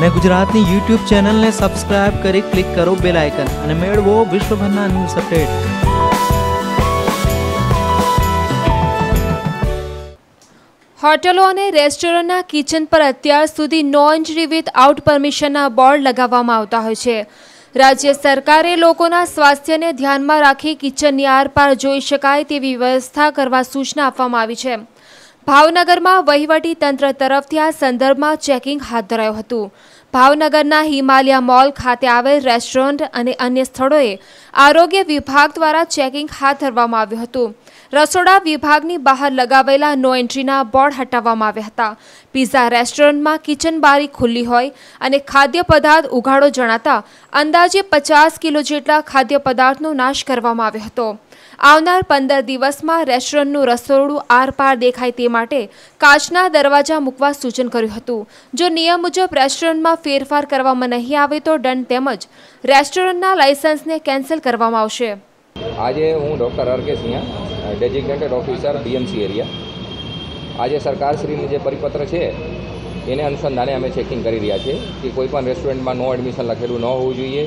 અને ગુજરાતની યુટ્યુબ ચેનલને સબસ્ક્રાઇબ કરી ક્લિક કરો બેલ આઇકન અને મેળવો વિશ્વભરના ન્યૂઝ અપડેટ હોટલો અને રેસ્ટોરન્ટના કિચન પર અત્યાર સુધી નો એન્ટ્રી વિથ આઉટ પરમિશનના બોર્ડ લગાવવામાં આવતા હોય છે. રાજ્ય સરકારે લોકોના સ્વાસ્થ્યને ધ્યાનમાં રાખી કિચનની આરપાર જોઈ શકાય તેવી વ્યવસ્થા કરવા સૂચના આપવામાં આવી છે. ભાવનગરમાં વહીવટી તંત્ર તરફથી આ સંદર્ભમાં ચેકિંગ હાથ ધરાયું હતું. ભાવનગરના હિમાલયા મોલ ખાતે આવેલ રેસ્ટોરન્ટ અને અન્ય સ્થળોએ આરોગ્ય વિભાગ દ્વારા ચેકિંગ હાથ ધરવામાં આવ્યું હતું. રસોડા વિભાગની બહાર લગાવેલા નો એન્ટ્રીના બોર્ડ હટાવવામાં આવ્યા હતા. પિઝા રેસ્ટોરન્ટમાં કિચન બારી ખુલ્લી હોય અને ખાદ્ય પદાર્થ ઉઘાડો જણાતા અંદાજે પચાસ કિલો જેટલા ખાદ્ય પદાર્થનો નાશ કરવામાં આવ્યો હતો. આવનાર પંદર દિવસમાં રેસ્ટોરન્ટનું રસોડું આરપાર દેખાય તે માટે કાચના દરવાજા મૂકવા સૂચન કર્યું હતું. જો નિયમ મુજબ રેસ્ટોરન્ટમાં ફેરફાર કરવામાં નહીં આવે તો દંડ તેમજ રેસ્ટોરન્ટના લાયસન્સને કેન્સલ કરવામાં આવશે. આજે હું doctor R K Sinha, designated officer BMC area. આજે સરકારશ્રીનું જે પરિપત્ર છે, એને અનુસંધાને અમે ચેકિંગ કરી રહ્યા છીએ કે કોઈપણ રેસ્ટોરન્ટમાં નો એડમિશન લખેલું ન હોવું જોઈએ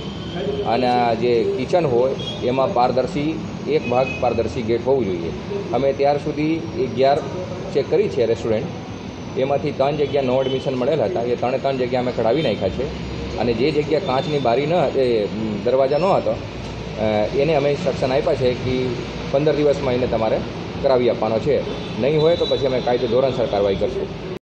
અને જે કિચન હોય, એમાં પારદર્શી, એક ભાગ પારદર્શી ગેટ હોવું જોઈએ. અમે ત્યાર સુધી અગિયાર ચેક કરી છે રેસ્ટોરન્ટ. એમાંથી ત્રણ જગ્યા નો એડમિશન મળેલા હતા. એ ત્રણે ત્રણ જગ્યા અમે કઢાવી નાખ્યા છે. અને જે જગ્યા કાચની બારી ન, એ દરવાજા ન હતો એને અમે ઇન્સ્ટ્રક્શન આપ્યા છે કે પંદર દિવસમાં એને તમારે કરાવી આપવાનો છે. નહીં હોય તો પછી અમે કાયદો ધોરણસર કાર્યવાહી કરશું.